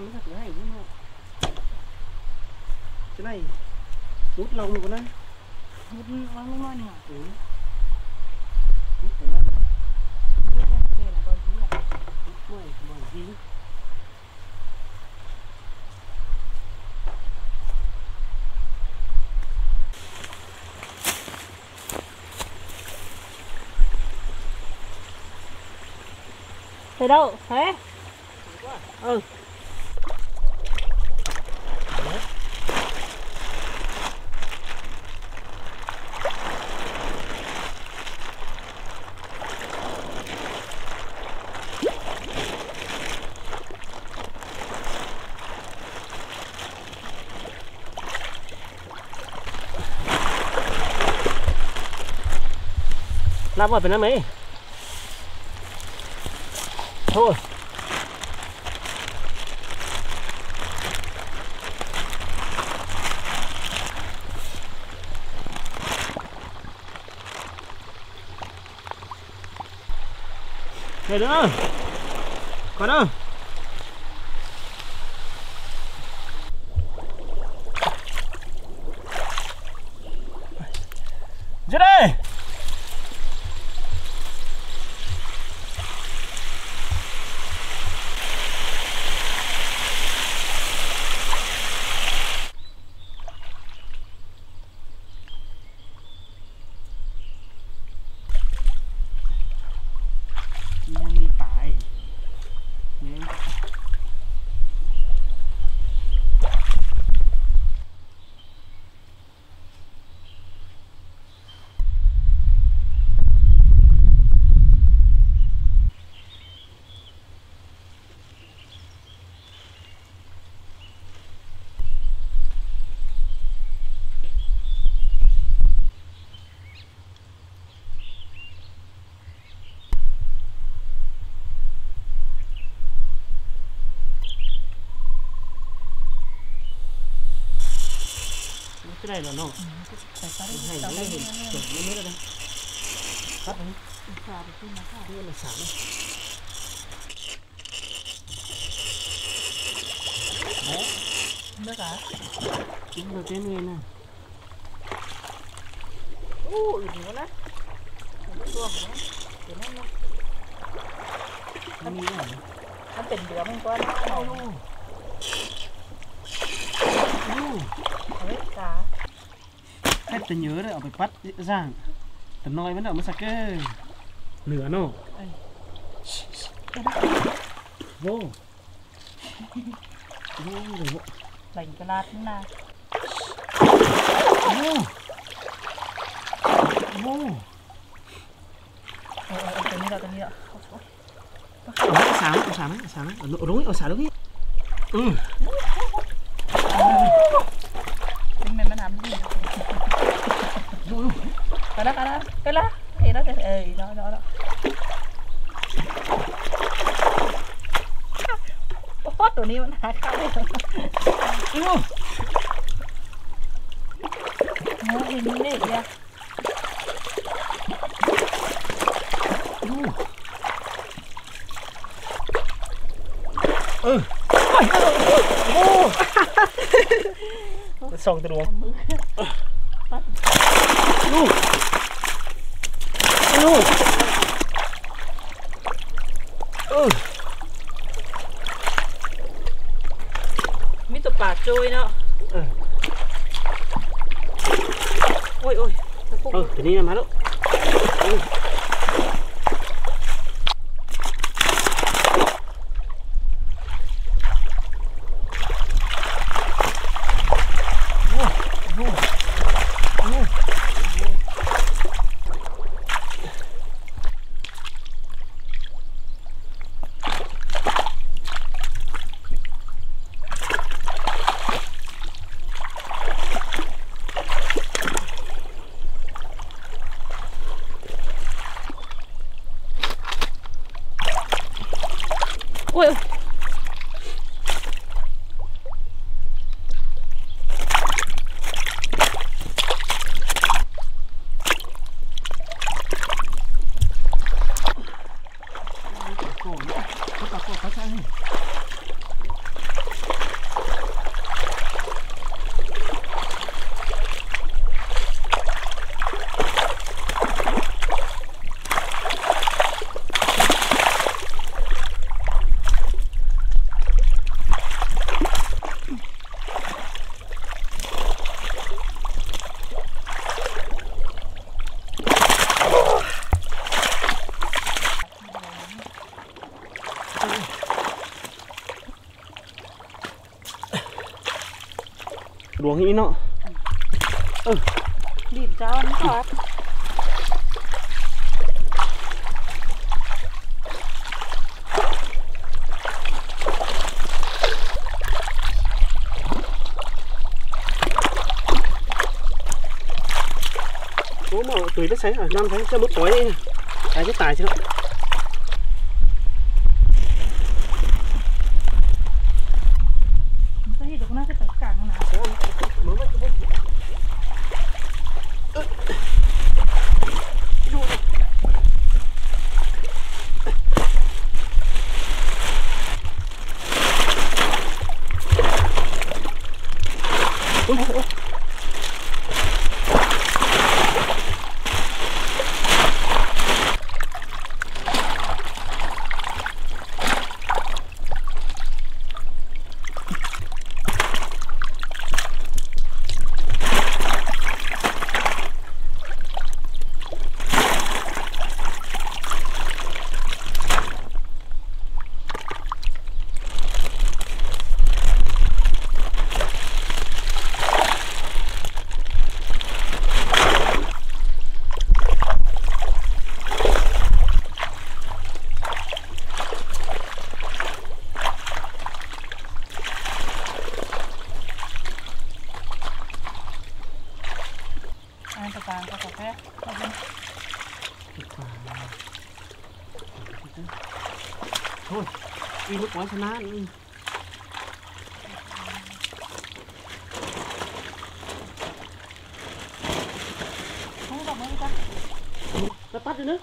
Con nằm thật là hay đúng không cái này rút lông luôn đấy Hút nó ngon nhỉ? ừ. cái này Hút là bao nhiêu à? đâu? Thế? ừ làm ở phải nam ấy. Thôi. Đây nữa Còn đâu này là nó. Hành nó hình chuẩn nó mới ra đây. Cắt nó kia là sáng đấy. Nước à chúng rồi cái này này ui nó đấy. Tuồng nó cái nó nó nó như này nó tỉnh được không con nó đâu luôn đấy cá แทบจะเยอะเลยเอาไปปัดร่างแต่น้อยมันเอามาสักเกอร์เหลือเนาะ Ê. โว้โว้เหลือ Bánh cái lát nữa nè. โว้โว้ Ờ, ờ, cái này là cái này ạ. เอาสามเอาสามเอาสามเอาตรงนี้เอาสามตรงนี้อื đó, cái đó, cái đó. Ê, đó, cái, ê, đó, đó, đó. Ủa, tụi nàyมันหาข้าวไม่เจอ ดู โอ้ยนี่เนี่ยเดียว ดูเออโอ้สอง ý nó. Điểm cho nó có bố mà tuổi nó sáng ở năm tháng cho bút tối đi cái cái tài chứ Có มันตะกางก็แค่ก็เป็นโทษอีลูกหัวชนะนี่ต้องบอกมึงจ้ะมาปัดเลยเนอะ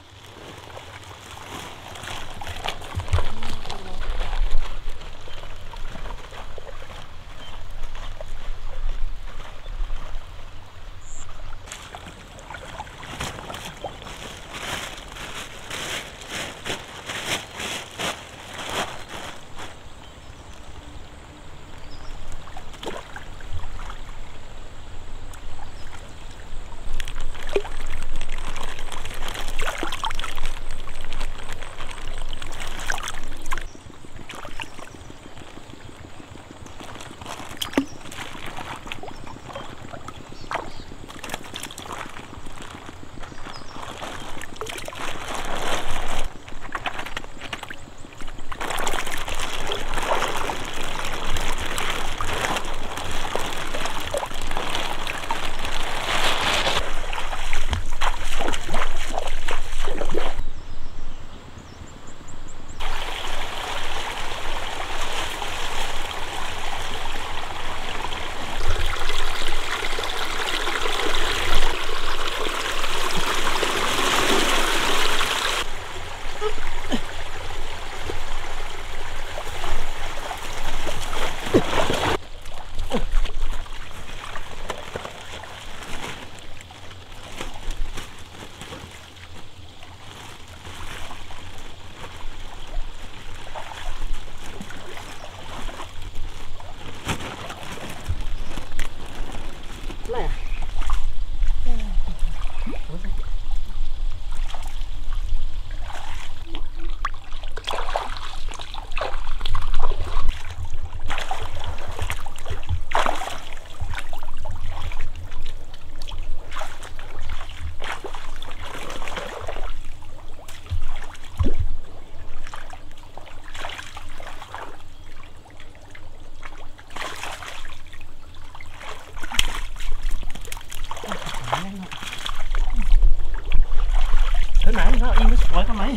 nó im nó sói con mày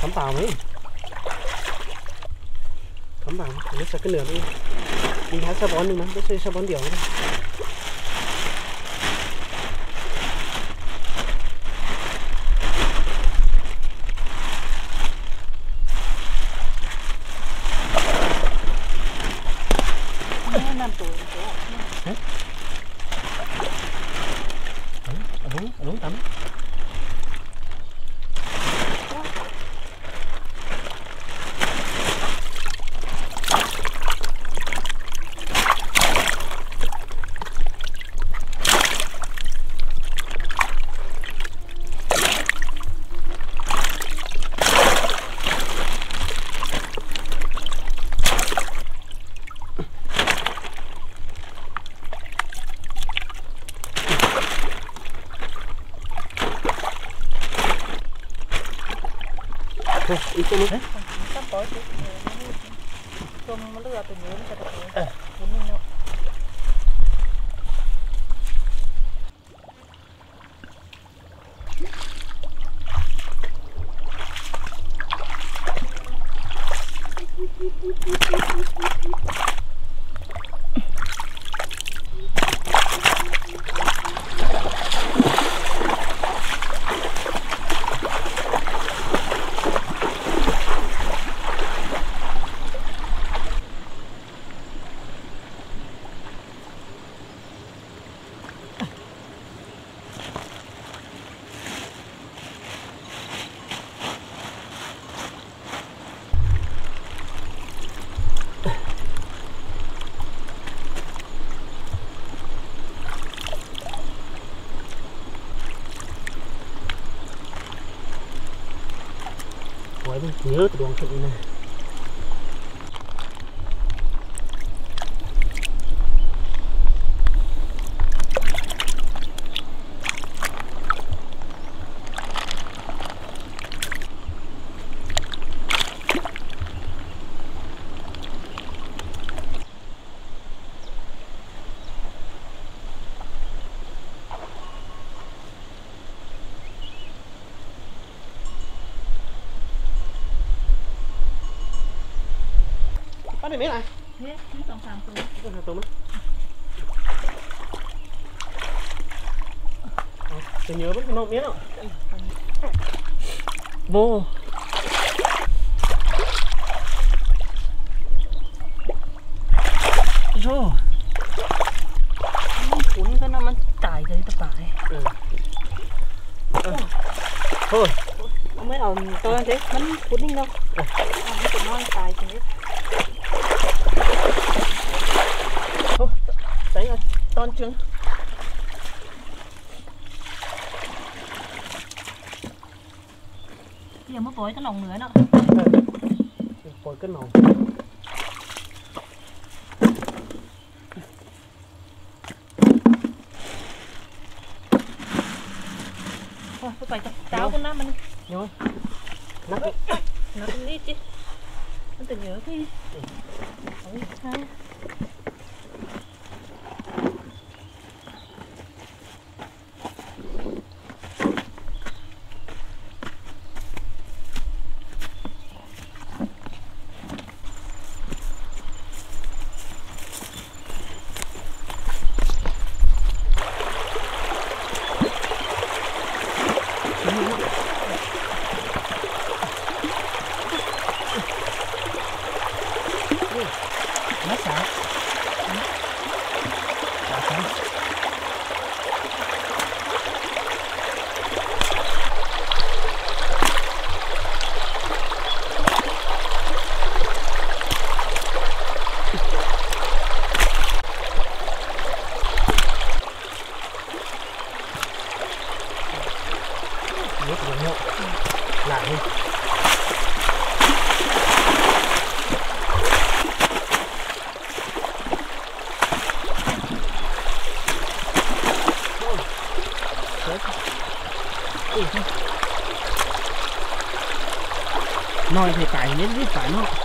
cắm vào mấy cắm vào nó sẽ cái nửa đi. Đi hái sao bón đi mà nó sẽ sao bón điều thôi 怎么？Nhớ từ đoàn thượng này. Bắt được miếng này. Hết, hết tổng phạm tùng. Tổng phạm tùng á. Ờ, nhớ vẫn còn nộp miếng không? Vô. Rồi. Cuốn cái năm ăn tải giấy tập tải. Ừ. Ờ. Thôi. Không biết là tôi ăn thế, bắn cuốn đi đâu. Giờ mới bối cái lòng nữa đó. Rồi cái nòng Thôi, tôi phải cháo con nó mình Nhớ Nắp nó cũng ít chứ. Nó tự nhớ cái. Ôi, hai. Nó xả Xả xả Nước rồi nhậu Lại đi nói thì cải đến với phải nó phải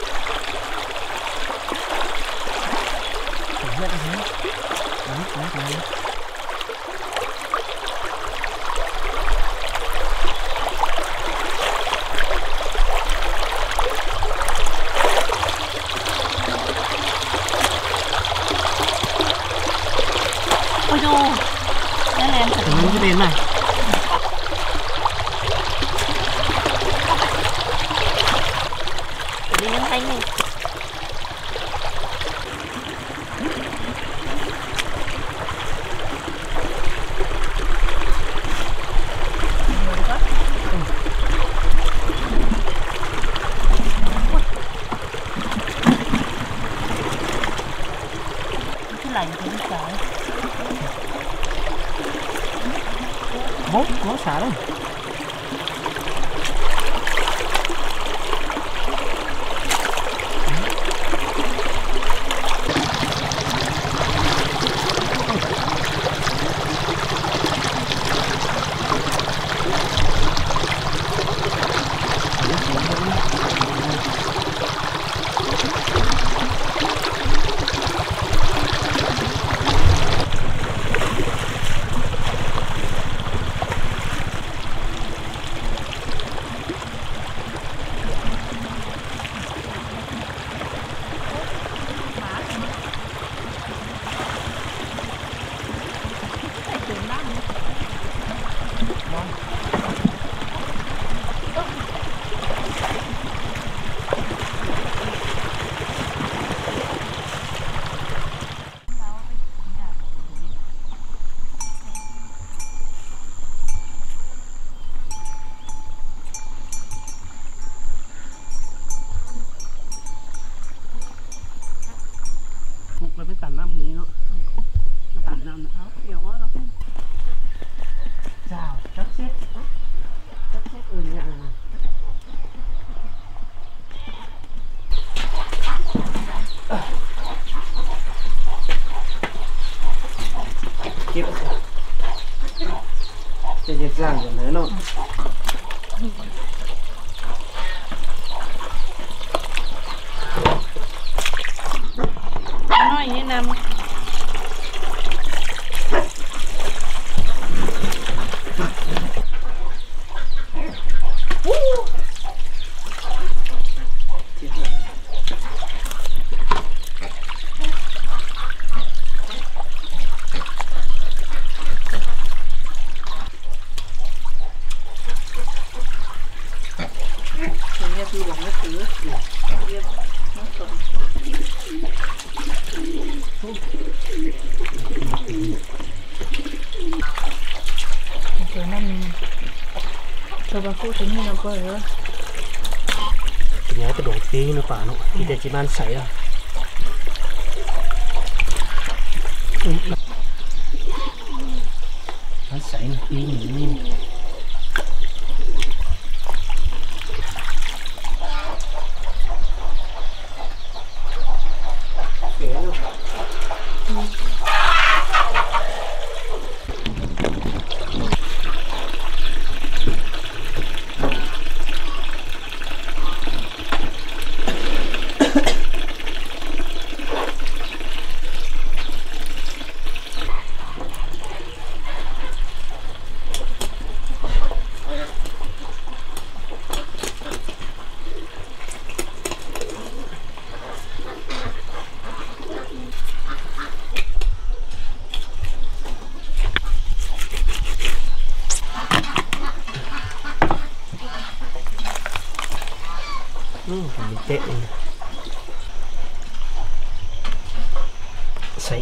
cô tính như là có rồi Cái nhái cái đổ tí nó quả nó Thì để chỉ ban sảy à Ban sảy này tí nhìn Ừ, mình tệ này. Xay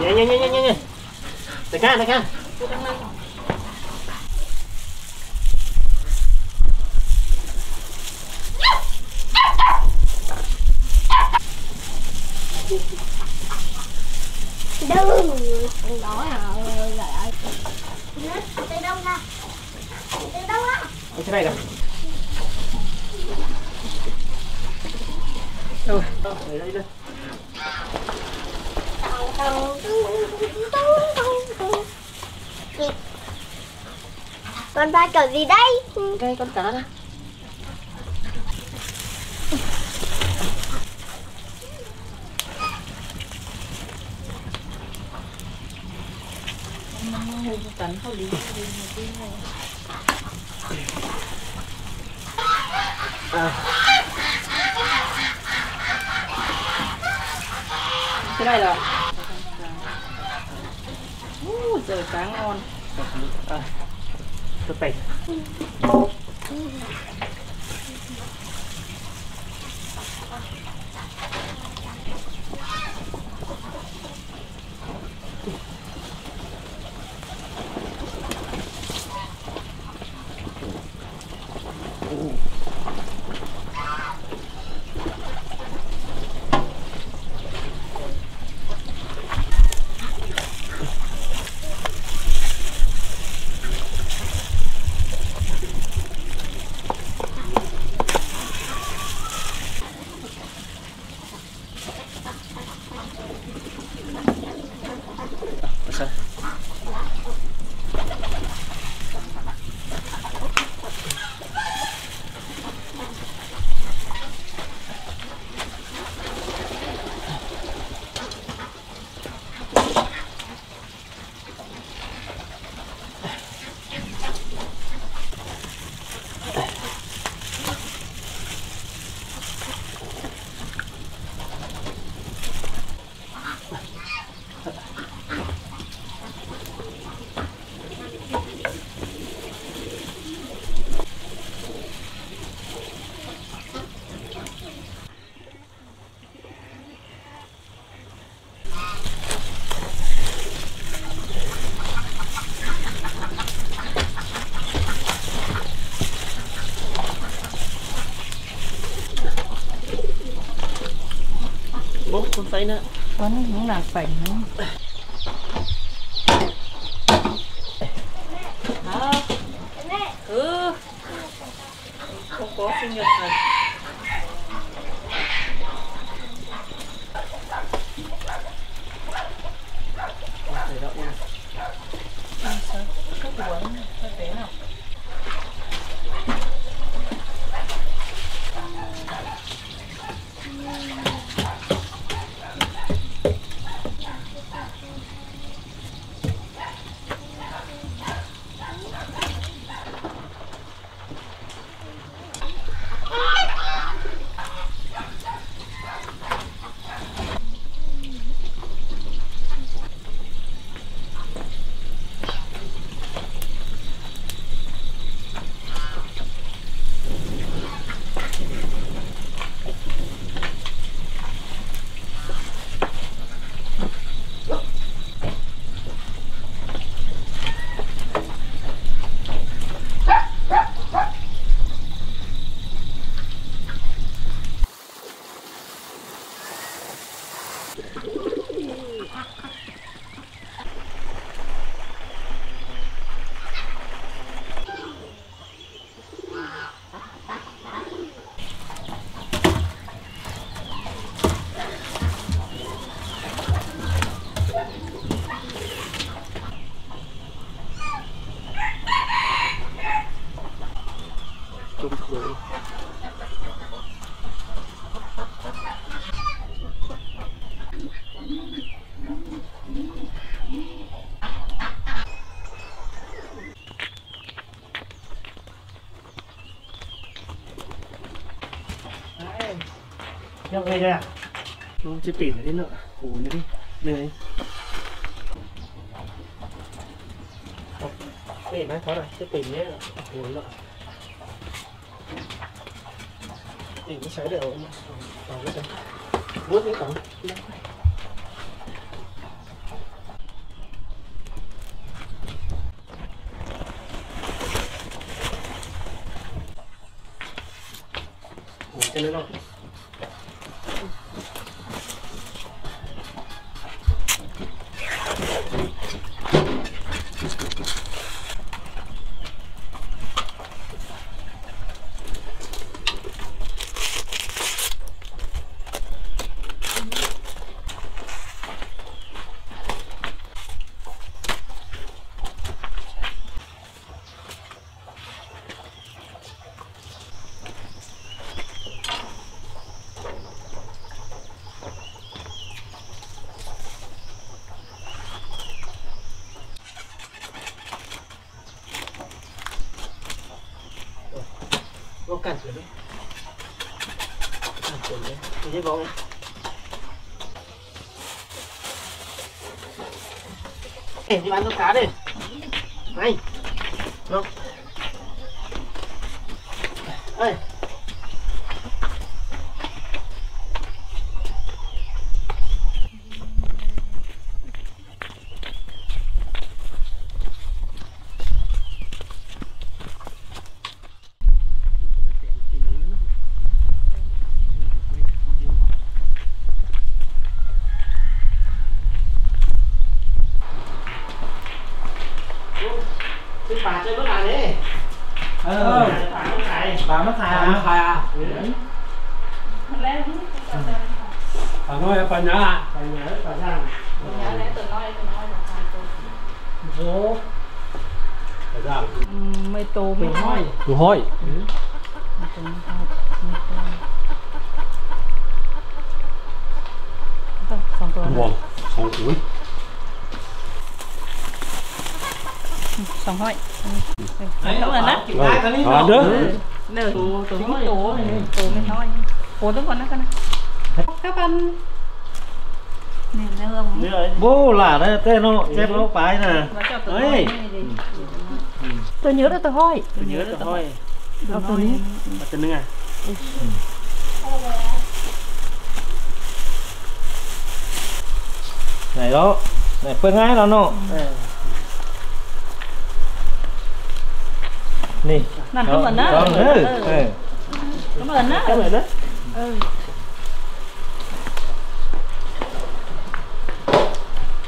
nhẹ nhẹ nhẹ nhẹ nhẹ nhẹ. Đại ca đại ca Cô đang lên đừng nói hả lại từ đâu ra từ đâu ra ở trên này nè đâu đâu đây đây đây con ba kiểu gì đây? Đây con cá đây Hùng không lý này Cái này là Ui, giờ cá ngon tôi tẩy sao bố con tay nữa Con cũng là phảnh nữa Hả? Ừ Không có sinh nhật này để đậu nha Sao? Các uống Sao thế nào? chung khối À. Nhắc chưa? Nó chưa tỉ nữa đi nữa. Ủa nữa đi. Lười. Tỉ nói thoát rồi, chưa tỉ nhé. Ủa nữa. thì nó được đều vào ờ, cái chân vuốt cái cổng cho nó đâu Vô cản chuyển đi. Cản chuyển đi. Đi đi vòng đi bán con cá đây. Đúng rồi. Xong rồi. Wow, xong rồi. Xong rồi. Đó. là nát. Đó đó Nơi Tố Tố mới thôi. Tố tôi còn nó con Các bạn. Nè, nè, nè. Bố là đây, tên nó, ừ. chép nó phải nè. Đấy tôi nhớ là tôi hôi tôi nhớ là tôi hôi tôi tôi nhớ. tôi nhớ à? Này đó. Này quên ngay đó nó? Nè. Nằm không mình đó. cảm ơn đó cảm ơn đó cảm ơn đó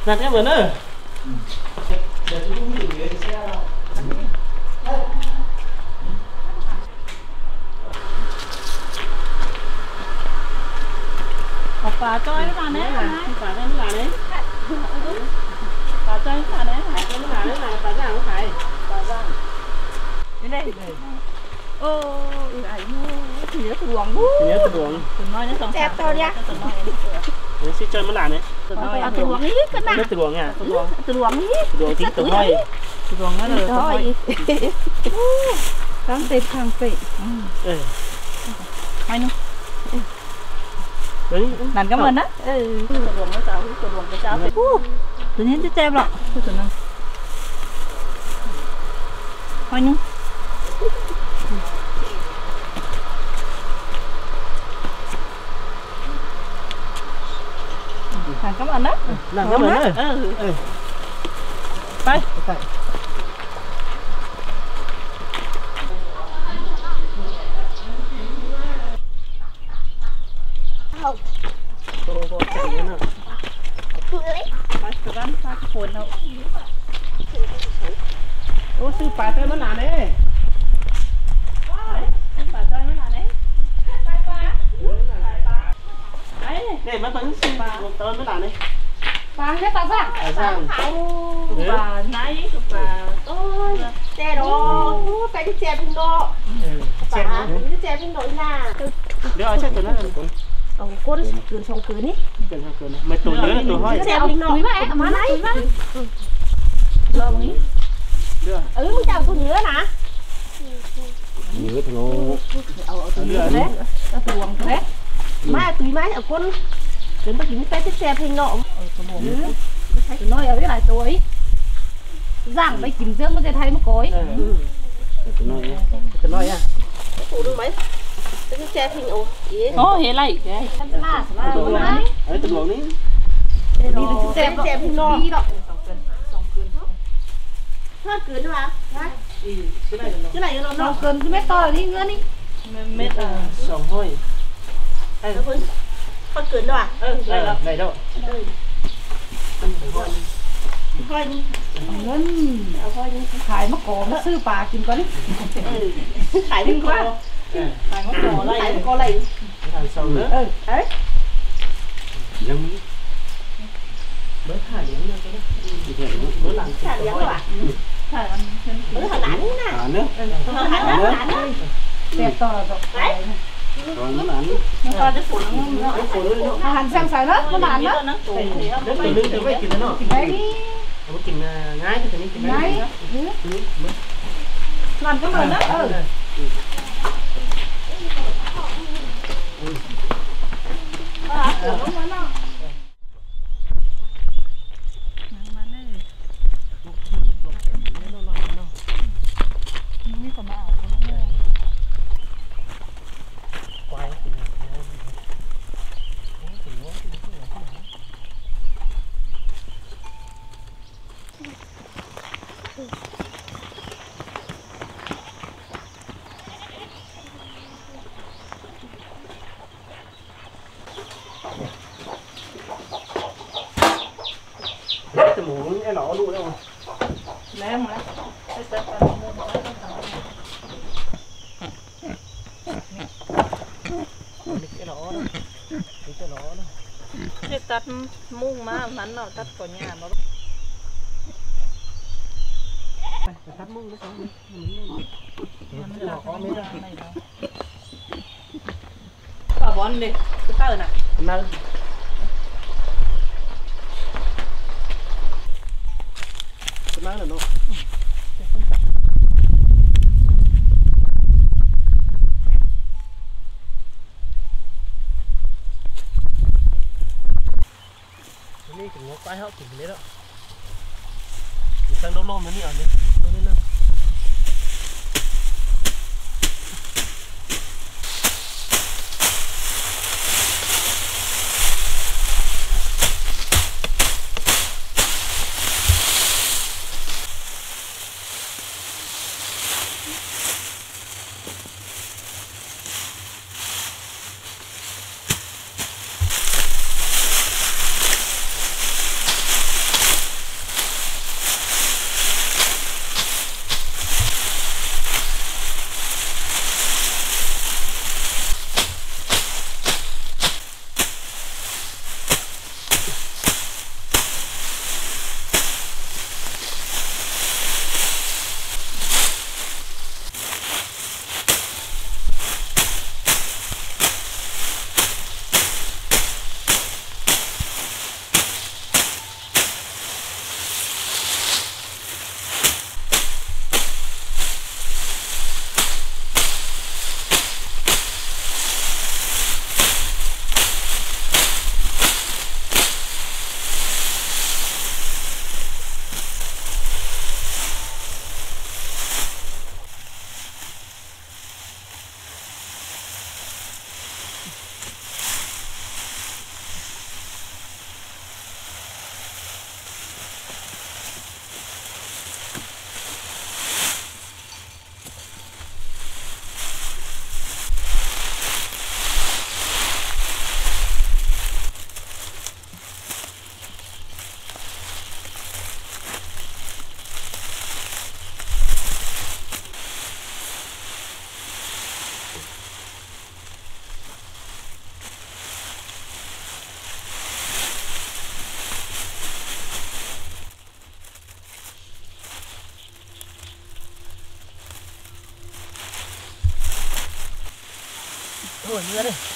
nằm cảm ơn đó bà chơi nó bàn đấy quả đây nó bàn đấy bà chơi nó bàn đấy nó bàn đấy là quả bà không phải quả bà đến đây ô ấy thì nó tuồng thì nó tuồng tuồng nói nó xong đẹp to nha. Nó sẽ chơi mới làm đấy? Tuồng ý cái nào. Nó tuồng à tuồng tuồng ý tuồng chính tuồng thôi. tuồng nó là tuồng thôi. sáng tết Nành cảm ơn đó Tự nhiên chứ chém lọ. Thôi nhung Nành cảm ơn đó Nành cảm ơn đó Ừ. Bye. rắn pha cái phồn đâu. โอ้ซื้อปลาเต้มันหลานเนี่ย Bà cho em là đấy. Đấy. เนี่ยมันเป็นซื้อปลาเต้มันหลานเนี่ย bà hết bà ra ปลาสร้าง Tụi bà nãy tụi bà ôi xe đó cái xe bên đó เออเช็ด bà นะ cái xe bên đó là เดี๋ยวเอาเช็ดตัวนั้น ก่อน ông con cứ xong cứ ní เกินเกินไม่ตัวเยอะตัวห้อย xe bên đó mà em mà này Lo bằng ý. เดี๋ยว ừ mình chào tôi nhớ nè หรือโน่ เดี๋ยว đấy nó tuồng đấy mai tùy mai ở con đến bác kính cái xe bên nọ ừ. nói ở cái này tôi giảng mấy kính dương mới thấy một cối เออตัวน้อยตัวน้อยอ่ะ phụ được mấy Cái xe hình ổ Ồ, hế lại cái Thân là là Đấy, tụi đồ này Đi được xe xe hình nó Đi đọc Thôi cưới nữa à? Hả? Ừ, cái này nó Cái này nó nó cơn cái mét to là đi ngứa đi Mét à Sống thôi Đây Con cưới đâu à? Ừ, này đâu Ừ coi đi nó khải mắc cổ nó sư bà kìm con khải đi qua Mày không có lấy. Mày có lấy. Thằng sâu nữa. Ừ. Đấy. Dâm. Bớt thả điểm nữa cái đó. Bớt làm. Ừ. Thả điểm rồi à? Bớt thả lãnh nè. Thả nữa. Ừ, thả nữa. Đẹp to rồi. Đấy. Rồi nó là nó nó phụ nó hành sang xài nó nó là nó. Đấy từ lưng từ vậy kìa nó. Đấy. Nó kìm ngay thì phải nên kìm ngay. Làm cái mà nó. 啊，怎么那么？cái nổ luôn đấy mà Cái mà, ta tắt mung mà Hắn nó tắt của nhà mà. Tắt mung nó xong đi Nó mới này đó bón đi. Cứ tờ này Nơi Bởi.